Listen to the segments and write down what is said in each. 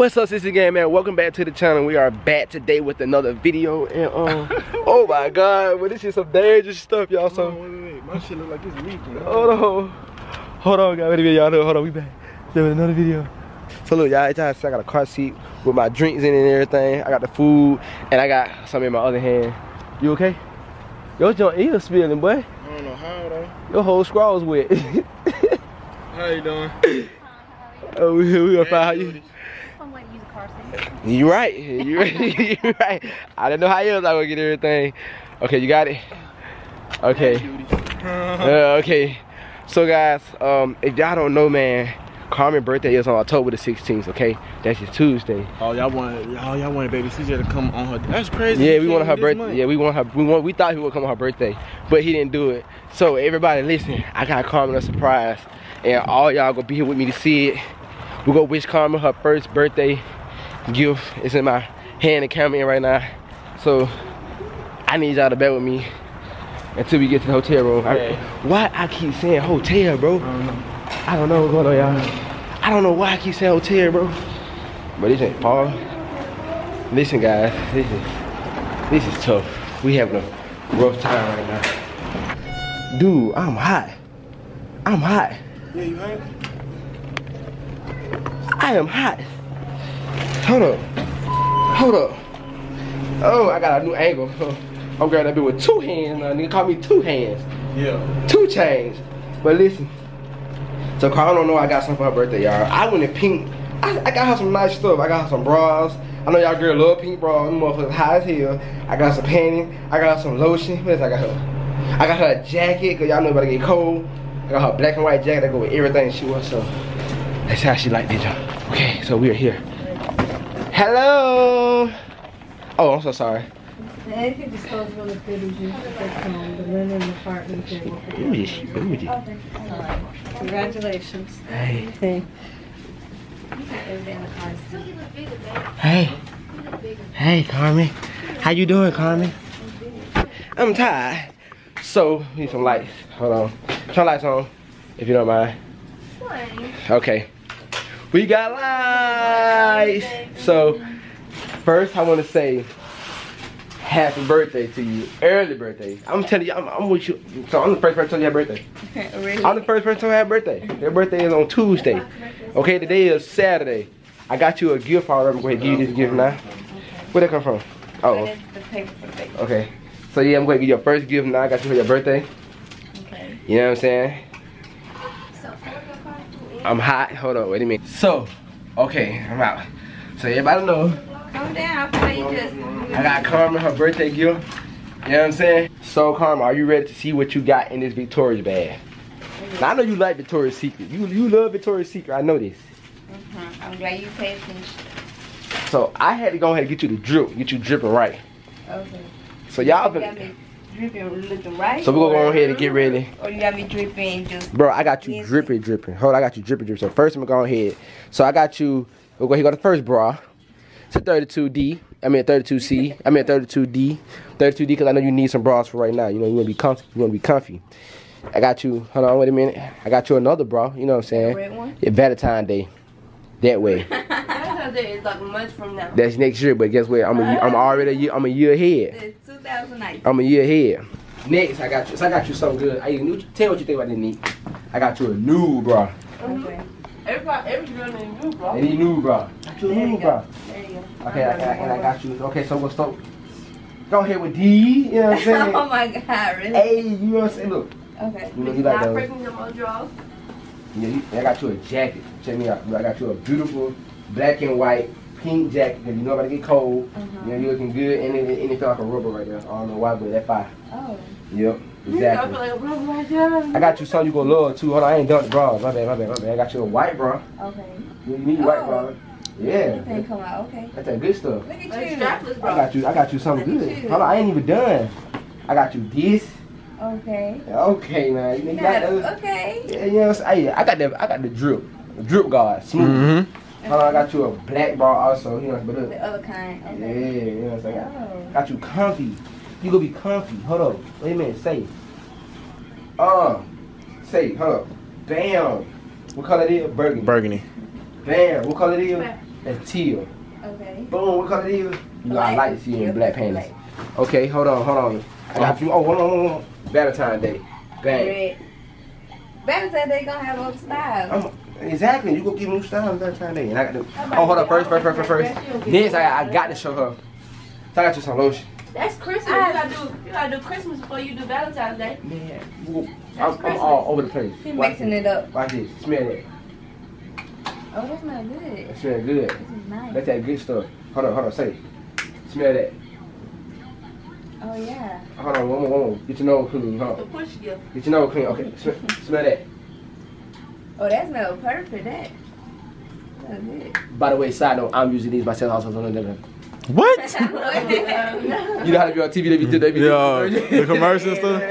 What's up, CC Gang, man? Welcome back to the channel. We are back today with another video. And, um, oh my God, but this is some dangerous stuff, y'all. So, wait, wait, wait. My shit look like it's leaking. hold on. Hold on, guys. Wait a minute, y'all. Hold on, we back. Doing another video. So, look, y'all, I got a car seat with my drinks in it and everything. I got the food, and I got something in my other hand. You okay? Your joint is spilling, boy. I don't know how though. Your whole scrawl's wet. How you doing? oh, we, we gonna find how you. I'm going to use a car seat. You right. You right. I didn't know how else I would get everything. Okay, you got it. Okay. Uh, okay. So guys, um, if y'all don't know, man, Carmen's birthday is on October the 16th. Okay, that's just Tuesday. Oh, y'all want y'all y'all wanted baby CJ to come on her. That's crazy. Yeah, we wanted her birthday. month. Yeah, we want her. We want. We thought he would come on her birthday, but he didn't do it. So everybody, listen. I got Carmen a surprise, and all y'all gonna be here with me to see it. We gonna wish Carmen her first birthday gift. is in my hand and camera right now. So I need y'all to bear with me until we get to the hotel room. I- why I keep saying hotel, bro? I don't know. I don't know what's going on, y'all. I don't know why I keep saying hotel, bro. But this ain't Paul. Listen, guys, this is this is tough. We having a rough time right now. Dude, I'm hot. I'm hot. Yeah, you hungry? I am hot. Hold up. Hold up. Oh, I got a new angle. I'm grabbing that bit with two hands now. Nigga call me two hands. Yeah. two chains. But listen, so Carl don't know I got something for her birthday, y'all. I went in pink. I, I got her some nice stuff. I got her some bras. I know y'all girl love pink bras. Them motherfuckers high as hell. I got some panties. I got her some lotion. What else I got her? I got her a jacket, cause y'all know about to get cold. I got her black and white jacket that go with everything she wants. So that's how she like it, y'all. Okay, so we are here. Hello. Oh, I'm so sorry. The egg disposable as good as you take. The linen apartment thing. Who is she? Who is? Congratulations. Hey. Okay. Hey. Hey, Carmen. How you doing, Carmen? I'm tired. So, need some lights. Hold on. Turn lights on, if you don't mind. Okay. We got lights. So, first I want to say happy birthday to you. Early birthday. I'm telling you, I'm, I'm with you. So, I'm the first person to tell you happy birthday. Really? I'm the first person to have birthday. Their birthday is on Tuesday. Okay, today is Saturday. I got you a gift already. I'm going to give you this gift now. Where'd that come from? Oh, The paper for the baby. okay. So yeah, I'm going to give you your first gift now. I got you for your birthday. Okay. You know what I'm saying? I'm hot. Hold on, wait a minute. So, okay, I'm out. So everybody know Calm down. I you just. I got Carmen her birthday gift. You know what I'm saying? So Carmen, are you ready to see what you got in this Victoria's bag? Now I know you like Victoria's Secret. You you love Victoria's Secret. I know this. Uh-huh. I'm glad you paid attention. So I had to go ahead and get you the drip, get you dripping right. Okay. So y'all been, dripping looking right? so we're gonna go ahead and get ready. Or you got me dripping just. Bro, I got you Yes. dripping, dripping. Hold on, I got you dripping, dripping. So first I'm gonna go ahead. So I got you, we'll go ahead and go to the first bra. It's a 32D. I mean a 32C. I mean a 32D. 32D because I know you need some bras for right now. You know, you wanna be comfy. You wanna be comfy. I got you, hold on, wait a minute. I got you another bra, you know what I'm saying? red one? Yeah, Valentine Day. That way. It's like months from now. That's next year, but guess what? I'm a, I'm already a year, I'm a year ahead. It's 2019. I'm a year ahead. Next, I got you. So I got you something good. I you, tell me what you think about this neat. I got you a new bra. Okay. Everybody, every girl named new, bro. Any new bra. Got you a There new you bra. There you go. Okay, I, I, and I got you. Okay, so we'll start. Go ahead with D. You know what I'm saying? oh my god, really? hey, you know what I'm saying? Look, Okay. you know you like Not those. breaking them on draws. Yeah, you, I got you a jacket. Check me out. I got you a beautiful black and white pink jacket. Cause you know about to get cold. Uh-huh. You know you're looking good, and it, and it feel like a rubber right there. I don't know why, but that fire. Oh. Yep, exactly. like right. I got you something you gonna love too. Hold on, I ain't done the bras. My bad, my bad, my bad. I got you a white bra. Okay. You need white Oh. bra. Yeah, Everything come out. Okay. that's that good stuff. Look at Like you. strapless, I got you. I got you something Look at good. you. Hold on, I ain't even done. I got you this. Okay. Okay, man. You, know, you got okay. Yeah, you know what I'm saying? Hey, I got the I got the drip, the drip guard, smooth. Mm-hmm. Hold on, I got you a black bra also. You know, but look, The other kind. yeah, you know what I'm saying? Oh. Got you comfy. You gonna be comfy. Hold up. Wait a minute. Say. Uh. Say. Hold up. Bam. What color it is? Burgundy. Burgundy. Bam. What color it is? That's teal. Okay. Boom, what color it is? You got Black. light teal Yep, and black panties. black. Okay, hold on, hold on. I got you. Oh, hold on, hold on. Valentine's Day. Bang. Red. Valentine's Day gonna have old style. I'm, exactly. You go give me style on Valentine's Day. And I got to. How about Oh, hold on. you? First, first, first, first, first. Next, I, I got to show her. So I got you some lotion. That's Christmas. Ah. You gotta do you gotta do Christmas before you do Valentine's Day. Man, I'm, I'm all over the place. He Watch mixing this. it up. Watch this. Smell it. Oh, that's not good. That smell good. This is nice. That's that good stuff. Hold on, hold on. Say. Smell that. Oh yeah. Hold on, one more, one more. Get your nose clean. Hold The on. push gift. Get your nose clean. Okay. Sm- smell that. Oh, that smells perfect. That. By the way, side note, I'm using these myself. Also, don't know What? You know how to be on TV? They be they be Yeah, the commercial stuff.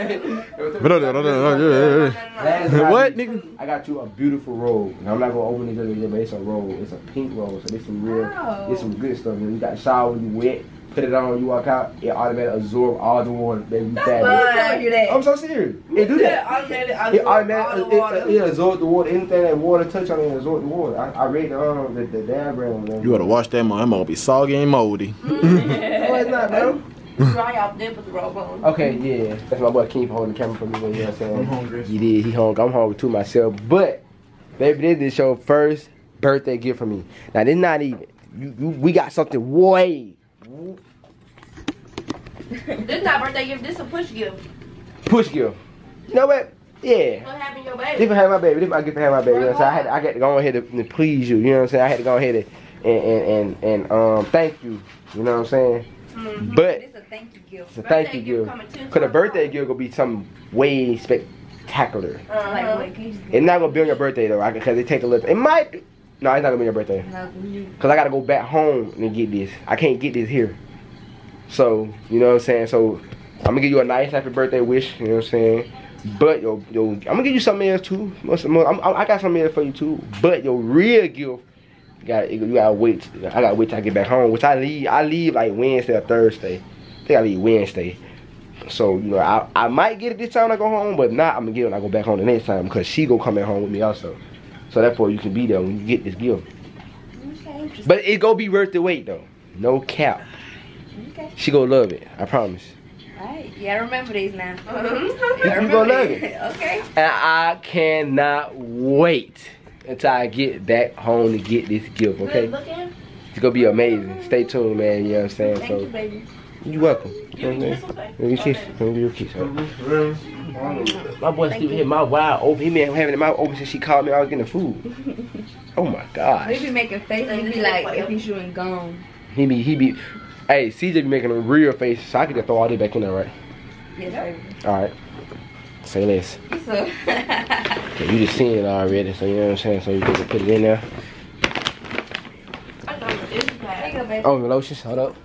What, nigga? I got you a beautiful robe. And I'm not gonna open it up yet, but it's a robe. It's a pink robe, so this some real, Wow. this oh. some good stuff. Man. You got to shower when you wet, put it on, you walk out, it automatically absorb all the water, baby. You fat. Who you that? I'm so serious. It do that. automatically It absorb automatically the it, water. it, it absorb the water. Anything that water touch on it absorb the water. I, I read the um the, the diagram. Man. You gotta watch that man. That man be soggy and moldy. No, it's not, bro. Dry off then put the robe on. Okay, yeah. That's my boy King for holding the camera for me. You know what I'm saying? I'm hungry. He did. He hungry. I'm hungry too myself. But, baby, this is your first birthday gift for me. Now, this not even. You, you, we got something way This not a birthday gift, this a push gift. push gift. You know what? Yeah. For having your This baby. for having my baby. This my gift for having my baby. You know what I'm saying? I had, to, I got to go ahead and, and please you. You know what I'm saying? I had to go ahead and and and, and, and um thank you. You know what I'm saying? But It's a thank you gift. it's a thank you gift gift. Cause a birthday gift gonna be something way spectacular. Like Uh-huh. what? Can It's not gonna be on your birthday though, I- cause it take a little. It might. No, it's not gonna be your birthday. Cause I gotta go back home and get this. I can't get this here. So you know what I'm saying. So I'm gonna give you a nice happy birthday wish. You know what I'm saying. But yo, yo, I'm gonna give you something else too. I'm, I got something else for you too. But your real gift, you got you gotta wait. I gotta wait till I get back home. Which I leave. I leave like Wednesday or Thursday. I think I leave Wednesday. So you know, I, I might get it this time when I go home, but not. I'm gonna get it when I go back home the next time because she go coming home with me also. So therefore, you can be there when you get this gift. Okay, interesting. But it go be worth the wait though. No cap. Okay. She gonna love it. I promise. Alright, yeah, gotta remember these now. You gonna love it. okay. And I cannot wait until I get back home to get this gift. Okay. It's gonna be amazing. Stay tuned, man. You know what I'm saying? Thank you, baby. You're welcome. You You know what I'm kiss saying? them, Let me kiss. Let me give you a kiss. My boy Steve hit my wide open. He been having it mouth open since she called me. I was getting the food. Oh my We gosh. be making faces. We be like, if you shooting gone. He be he be. Hey, CJ be making a real face, so I could just throw all this back in there, right? Yes, baby. All right. Say less. So, you just seen it already, so you know what I'm saying. So you just put it in there. I know it's bad. Oh, the lotions. Hold up.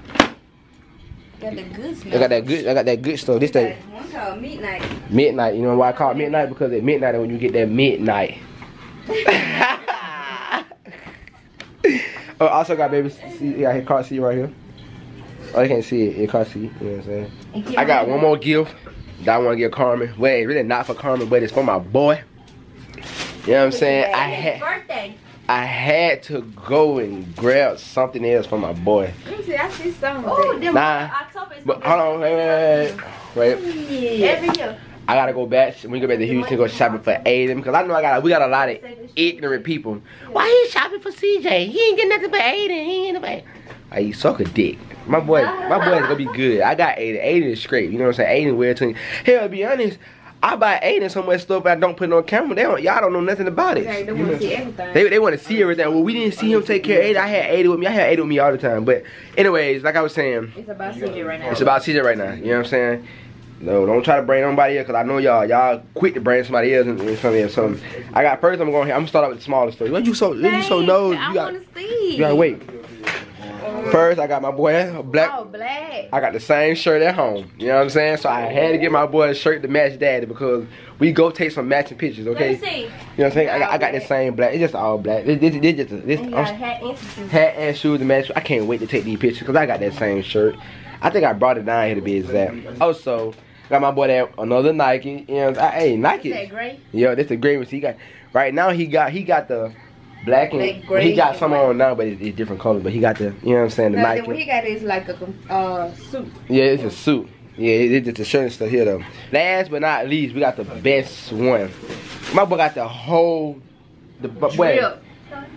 Got the good smell. I got that good. I got that good stuff. This Got that One called midnight. midnight. You know why I call it midnight? Because at midnight when you get that midnight. oh, also got baby. See, yeah, his car seat right here. Oh, you can't see it. Your car seat. You know what I'm saying? And I got one more gift that I want to give Carmen. Wait, really not for Carmen, but it's for my boy. You know what I'm saying? I had birthday. I had to go and grab something else for my boy. Let me see. I see something. Oh, then Nah. October But hold on, wait, wait, wait, wait. Yeah. Every year. I gotta go back when we go back to Houston, go shopping for Aiden because I know I got we got a lot of ignorant people. Why he shopping for CJ? He ain't getting nothing but Aiden. He ain't nobody. I eat suck a dick. My boy, my boy's gonna be good. I got Aiden. Aiden is straight. You know what I'm saying? Aiden weird to Hell, to be honest, I buy Aiden so much stuff I don't put it on camera. They don't, y'all don't know nothing about it. They want to see everything. They, they want to see everything. Well, we didn't see him take care of Aiden. I had Aiden with me. I had Aiden with me all the time. But anyways, like I was saying, it's about CJ right now. it's about CJ right now. You know what I'm saying? No, don't try to bring nobody else, cause I know y'all y'all quick to bring somebody else and, and something else. So I got first. I'm going. Here. I'm gonna start out with the smallest story. What you so you so nosy? I You got to see. you gotta wait. First, I got my boy black. Oh, black. I got the same shirt at home. You know what I'm saying? So I oh. had to get my boy a shirt to match daddy because we go take some matching pictures. Let Okay? me see. You know what I'm saying? I got, I got the same black. It's just all black. This, this, this just this. And hat and some shoes. hat and shoes to match. I can't wait to take these pictures because I got that same shirt. I think I brought it down here to be exact. Also, got my boy that another Nike. You know, I, hey Nike. Is that gray? Yo, this a great one. He got right now. He got he got the black and Black, gray, he got some on now, but it's, it's different colors. But he got the, you know what I'm saying, the No, Nike. what he got is like a uh, suit. Yeah, it's a suit. Yeah, it- it's just a shirt and stuff here though. Last but not least, we got the best one. My boy got the whole, the wait,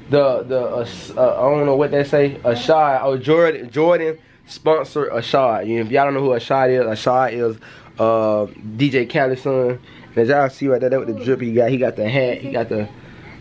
the the uh, uh, I don't know what they say. Asahd. Oh, Jordan Jordan sponsored Asahd. You if y'all don't know who Asahd is, Asahd is uh DJ Khaled's son. And as y'all see right there, that with the drip he got. He got the hat. He got the.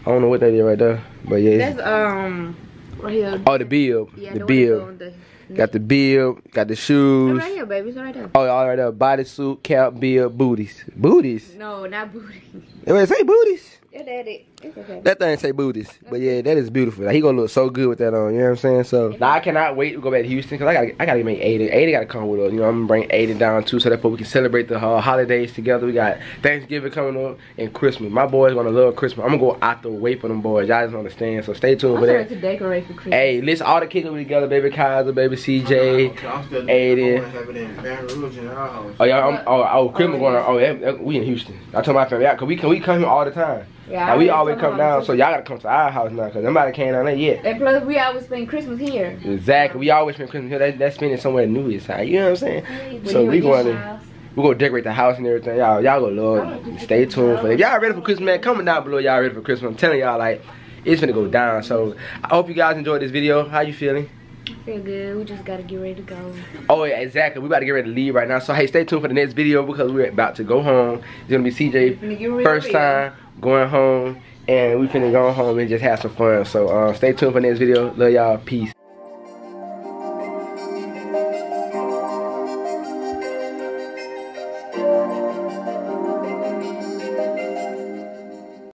I don't know what that is right there, but yeah. That's um right here. oh, the bib, Yeah, the the bib. one that go on Got the bib. Got the the- shoes. Right here, baby. It's right there. Oh, all right there. Bodysuit, cap, bib, booties. Booties. No, not booties. It say booties. Yeah, that it. It's okay. That thing say booties. But yeah, that is beautiful. Like, he gonna look so good with that on. You know what I'm saying? So now I cannot wait to go back to Houston because I gotta I gotta make Aiden. Aiden gotta come with us. You know I'm gonna bring Aiden down too, so therefore we can celebrate the uh, holidays together. We got Thanksgiving coming up and Christmas. My boys gonna love Christmas. I'm gonna go out the way for them boys. Y'all just don't understand. So stay tuned I'm for trying that. to decorate for Christmas. Hey, listen, all the kids will be together. Baby Kaiser, baby CJ. Aiden. Oh yeah, I'm, oh, oh, Christmas going on. Oh, yeah, yeah, we in Houston. I told my family, yeah, cause we can we come here all the time. Yeah, Like, we I always come down, so y'all gotta come to our house now, cause nobody came down there yet. And plus, we always spend Christmas here. Exactly, we always spend Christmas here. That, that's spending somewhere new this time. You know what I'm saying? So we going to we gonna decorate the house and everything. Y'all y'all gonna love. it. Stay tuned for it. If y'all ready for Christmas, man, comment down below. Y'all ready for Christmas? I'm telling y'all, like it's gonna go down. So I hope you guys enjoyed this video. How you feeling? I feel good. We just gotta get ready to go. Oh yeah, exactly. We about to get ready to leave right now. So hey, stay tuned for the next video because we're about to go home. It's gonna be CJ Finna get real, first time going home, and we finna go home and just have some fun. So uh, stay tuned for the next video. Love y'all. Peace.